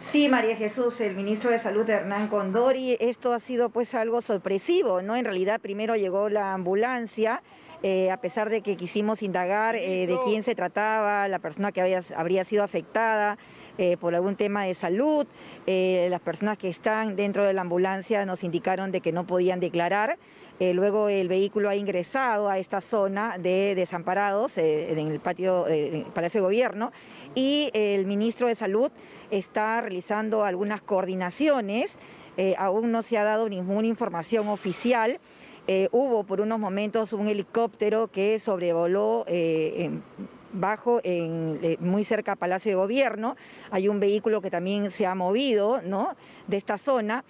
Sí, María Jesús, el ministro de Salud Hernán Condori, esto ha sido pues algo sorpresivo, ¿no? En realidad primero llegó la ambulancia, eh, a pesar de que quisimos indagar eh, de quién se trataba, la persona que había, habría sido afectada eh, por algún tema de salud, las personas que están dentro de la ambulancia nos indicaron de que no podían declarar. luego el vehículo ha ingresado a esta zona de desamparados en el patio, en el Palacio de Gobierno y el ministro de Salud está realizando algunas coordinaciones. aún no se ha dado ninguna información oficial. Eh, hubo por unos momentos un helicóptero que sobrevoló eh, bajo, en, eh, muy cerca a Palacio de Gobierno. Hay un vehículo que también se ha movido ¿no? de esta zona.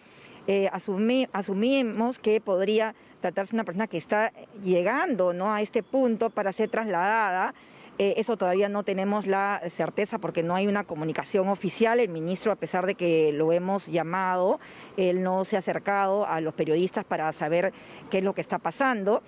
asumimos que podría tratarse de una persona que está llegando ¿no? a este punto para ser trasladada eh, eso todavía no tenemos la certeza porque no hay una comunicación oficial. El ministro, a pesar de que lo hemos llamado, él no se ha acercado a los periodistas para saber qué es lo que está pasando.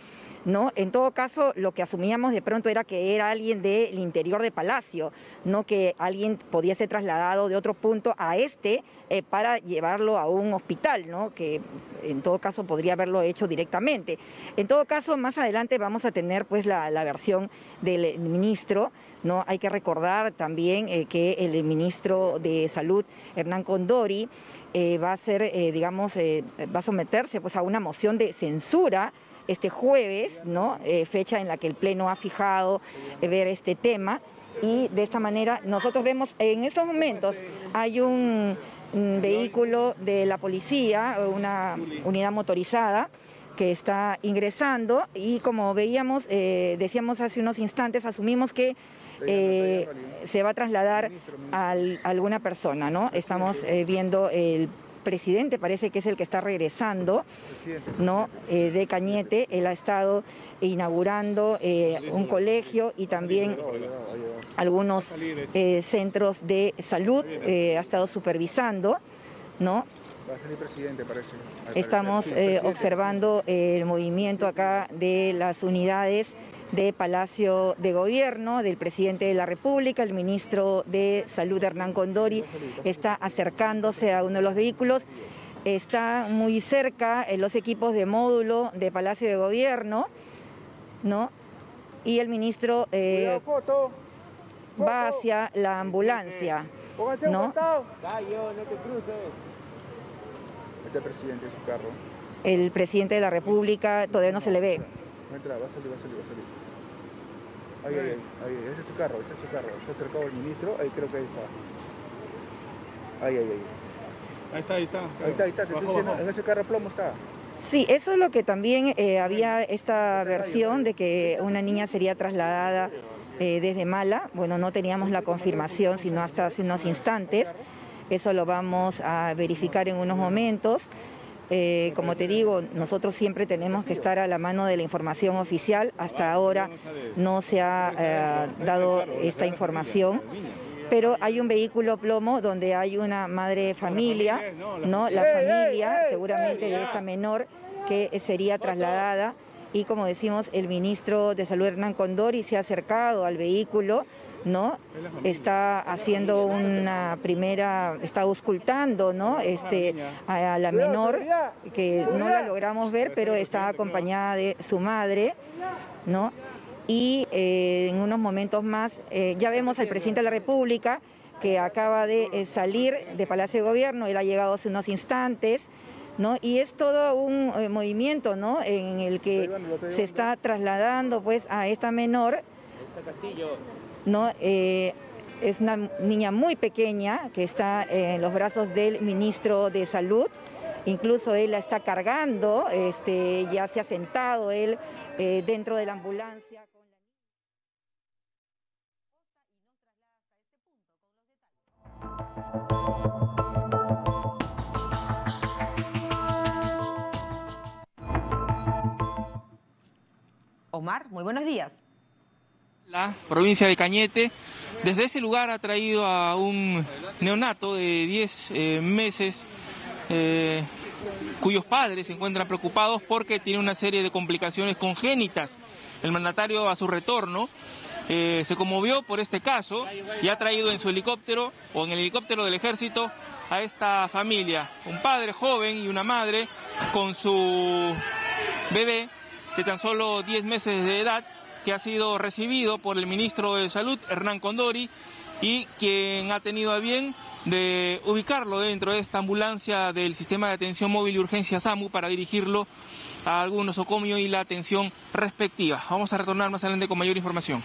¿No? En todo caso, lo que asumíamos de pronto era que era alguien del interior de Palacio, no que alguien podía ser trasladado de otro punto a este eh, para llevarlo a un hospital, ¿no? que en todo caso podría haberlo hecho directamente. En todo caso, más adelante vamos a tener pues la, versión del ministro, ¿no? Hay que recordar también eh, que el ministro de Salud, Hernán Condori, eh, va a ser, digamos, va a someterse pues a una moción de censura este jueves, ¿no? Eh, fecha en la que el Pleno ha fijado eh, ver este tema. Y de esta manera nosotros vemos en estos momentos hay un, vehículo de la policía, una unidad motorizada que está ingresando y como veíamos, eh, decíamos hace unos instantes, asumimos que se va a trasladar a, alguna persona, ¿no? Estamos viendo el presidente parece que es el que está regresando, ¿no? Eh, de Cañete, él ha estado inaugurando eh, un colegio y también algunos eh, centros de salud, ha estado supervisando, ¿no? Estamos observando el movimiento acá de las unidades de Palacio de Gobierno, del presidente de la República, el ministro de Salud Hernán Condori está acercándose a uno de los vehículos. Está muy cerca en los equipos de módulo de Palacio de Gobierno, ¿no? Y el ministro eh, va hacia la ambulancia, ¿no? Este presidente su carro. El presidente de la República todavía no se le ve. Va a salir, va a salir, va a salir. Ahí, ahí, ahí, ese es su carro, ese es su carro. Está acercado el ministro, ahí creo que ahí está. Ahí, ahí, ahí. Ahí está, ahí está. Ahí está, ahí está, te estoy diciendo, en ese carro plomo está. Sí, eso es lo que también eh, había esta versión de que una niña sería trasladada eh, desde Mala. Bueno, no teníamos la confirmación, sino hasta hace unos instantes. Eso lo vamos a verificar en unos momentos. Eh, como te digo, nosotros siempre tenemos que estar a la mano de la información oficial. Hasta ahora no se ha eh, dado esta información. Pero hay un vehículo plomo donde hay una madre familia, ¿no? La familia, seguramente de esta menor, que sería trasladada y como decimos, el ministro de Salud Hernán Condori se ha acercado al vehículo ¿no? Está haciendo una primera, está auscultando, ¿no? Este, a la menor, que no la logramos ver, pero está acompañada de su madre, ¿no? Y eh, en unos momentos más, eh, ya vemos al presidente de la República, que acaba de eh, salir de Palacio de Gobierno, él ha llegado hace unos instantes, ¿no? Y es todo un movimiento, ¿no? En el que se está trasladando, pues, a esta menor. Castillo. ¿no? Eh, es una niña muy pequeña que está en los brazos del ministro de Salud. Incluso él la está cargando, este, ya se ha sentado él eh, dentro de la ambulancia. Omar, muy buenos días la provincia de Cañete. Desde ese lugar ha traído a un neonato de 10 eh, meses eh, cuyos padres se encuentran preocupados porque tiene una serie de complicaciones congénitas. El mandatario a su retorno eh, se conmovió por este caso y ha traído en su helicóptero o en el helicóptero del ejército a esta familia, un padre joven y una madre con su bebé de tan solo 10 meses de edad que ha sido recibido por el ministro de Salud, Hernán Condori, y quien ha tenido a bien de ubicarlo dentro de esta ambulancia del sistema de atención móvil y urgencia SAMU para dirigirlo a algún nosocomio y la atención respectiva. Vamos a retornar más adelante con mayor información.